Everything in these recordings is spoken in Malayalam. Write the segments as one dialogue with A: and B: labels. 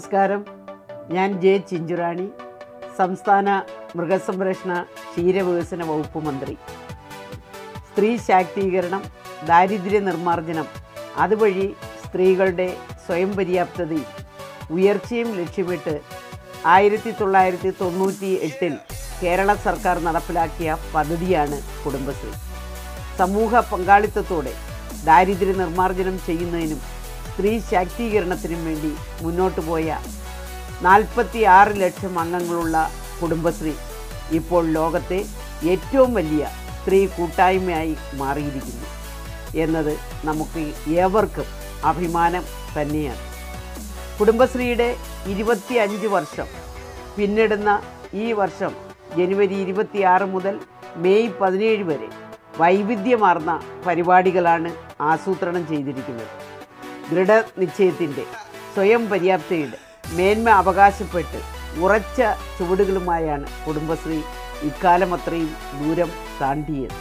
A: നമസ്കാരം. ഞാൻ ജെ ചിഞ്ചുറാണി സംസ്ഥാന മൃഗസംരക്ഷണ ക്ഷീരവികസന വകുപ്പ് മന്ത്രി. സ്ത്രീ ശാക്തീകരണം ദാരിദ്ര്യ നിർമ്മാർജനം അതുവഴി സ്ത്രീകളുടെ സ്വയം പര്യാപ്തതയും ഉയർച്ചയും ലക്ഷ്യമിട്ട് ആയിരത്തി തൊള്ളായിരത്തി തൊണ്ണൂറ്റി എട്ടിൽ കേരള സർക്കാർ നടപ്പിലാക്കിയ പദ്ധതിയാണ് കുടുംബശ്രീ. സമൂഹ പങ്കാളിത്തത്തോടെ ദാരിദ്ര്യ നിർമ്മാർജനം ചെയ്യുന്നതിനും സ്ത്രീ ശാക്തീകരണത്തിനും വേണ്ടി മുന്നോട്ട് പോയ നാൽപ്പത്തി ആറ് ലക്ഷം അംഗങ്ങളുള്ള കുടുംബശ്രീ ഇപ്പോൾ ലോകത്തെ ഏറ്റവും വലിയ സ്ത്രീ കൂട്ടായ്മയായി മാറിയിരിക്കുന്നു എന്നത് നമുക്ക് ഏവർക്കും അഭിമാനം തന്നെയാണ്. കുടുംബശ്രീയുടെ ഇരുപത്തി അഞ്ച് വർഷം പിന്നിടുന്ന ഈ വർഷം ജനുവരി ഇരുപത്തിയാറ് മുതൽ മെയ് പതിനേഴ് വരെ വൈവിധ്യമാർന്ന പരിപാടികളാണ് ആസൂത്രണം ചെയ്തിരിക്കുന്നത്. ദൃഢനിശ്ചയത്തിന്റെ സ്വയം പര്യാപ്തയുടെ മേന്മ അവകാശപ്പെട്ട് ഉറച്ച ചുവടുകളുമായാണ് കുടുംബശ്രീ ഇക്കാലം അത്രയും ദൂരം താണ്ടിയത്.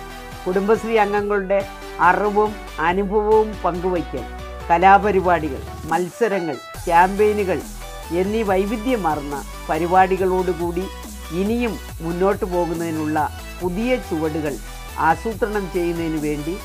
A: കുടുംബശ്രീ അംഗങ്ങളുടെ അറിവും അനുഭവവും പങ്കുവയ്ക്കൽ കലാപരിപാടികൾ മത്സരങ്ങൾ ക്യാമ്പയിനുകൾ എന്നീ വൈവിധ്യമാർന്ന പരിപാടികളോടുകൂടി ഇനിയും മുന്നോട്ട് പോകുന്നതിനുള്ള പുതിയ ചുവടുകൾ ആസൂത്രണം ചെയ്യുന്നതിന് വേണ്ടി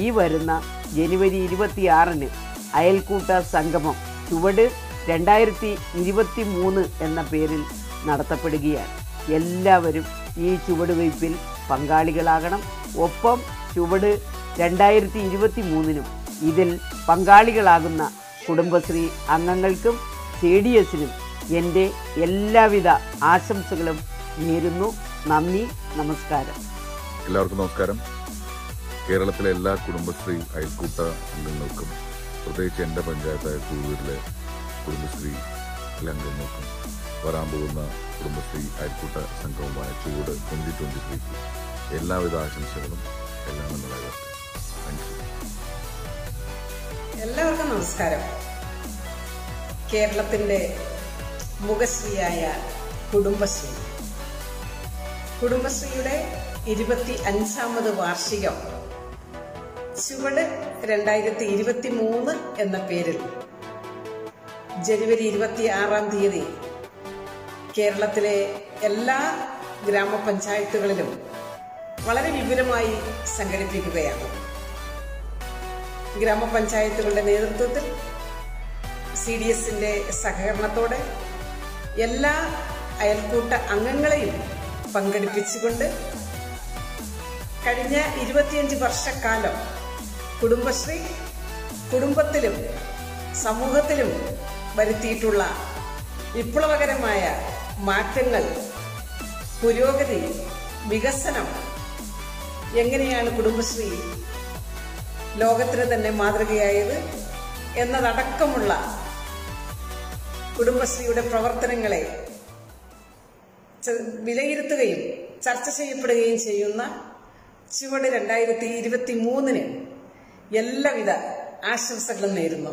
A: ഈ വരുന്ന ജനുവരി ഇരുപത്തിയാറിന് അയൽക്കൂട്ട സംഗമം ചുവട് രണ്ടായിരത്തി ഇരുപത്തി മൂന്ന് എന്ന പേരിൽ നടത്തപ്പെടുകയാണ്. എല്ലാവരും ഈ ചുവടുവയ്പിൽ പങ്കാളികളാകണം. ഒപ്പം ചുവട് രണ്ടായിരത്തി ഇരുപത്തി മൂന്നിനും ഇതിൽ പങ്കാളികളാകുന്ന കുടുംബശ്രീ അംഗങ്ങൾക്കും സി ഡി എസിനും എന്റെ എല്ലാവിധ ആശംസകളും നേരുന്നു. നന്ദി നമസ്കാരം.
B: എല്ലാവർക്കും നമസ്കാരം. കേരളത്തിലെ എല്ലാ കുടുംബശ്രീ അയൽക്കൂട്ട അംഗങ്ങൾക്കും പ്രത്യേകിച്ച് എന്റെ പഞ്ചായത്തായ കൂവൂരിലെ കുടുംബശ്രീ അംഗങ്ങൾക്കും വരാൻ പോകുന്ന കുടുംബശ്രീ അയൽക്കൂട്ട സംഘവുമായ ചൂട് ട്വന്റി ട്വന്റി ത്രീക്ക് എല്ലാവിധ ആശംസകളും എല്ലാം നമ്മളായി
C: എല്ലാവർക്കും നമസ്കാരം. കേരളത്തിന്റെ മുഖശ്രീയായ കുടുംബശ്രീ. കുടുംബശ്രീയുടെ ഇരുപത്തി അഞ്ചാമത് വാർഷികം ചുവട് രണ്ടായിരത്തി ഇരുപത്തി മൂന്ന് എന്ന പേരിൽ ജനുവരി ഇരുപത്തി ആറാം തീയതി കേരളത്തിലെ എല്ലാ ഗ്രാമപഞ്ചായത്തുകളിലും വളരെ വിപുലമായി സംഘടിപ്പിക്കുകയാണ്. ഗ്രാമപഞ്ചായത്തുകളുടെ നേതൃത്വത്തിൽ സി ഡി എസിന്റെ സഹകരണത്തോടെ എല്ലാ അയൽക്കൂട്ട അംഗങ്ങളെയും പങ്കെടുപ്പിച്ചുകൊണ്ട് കഴിഞ്ഞ ഇരുപത്തിയഞ്ച് വർഷക്കാലം കുടുംബശ്രീ കുടുംബത്തിലും സമൂഹത്തിലും വരുത്തിയിട്ടുള്ള വിപ്ലവകരമായ മാറ്റങ്ങൾ പുരോഗതി വികസനം എങ്ങനെയാണ് കുടുംബശ്രീ ലോകത്തിന് തന്നെ മാതൃകയായത് എന്നതടക്കമുള്ള കുടുംബശ്രീയുടെ പ്രവർത്തനങ്ങളെ വിലയിരുത്തുകയും ചർച്ച ചെയ്യപ്പെടുകയും ചെയ്യുന്ന ചുവട് രണ്ടായിരത്തി ഇരുപത്തി മൂന്നിന് എല്ലാവിധ ആശംസകളും നേരുന്നു.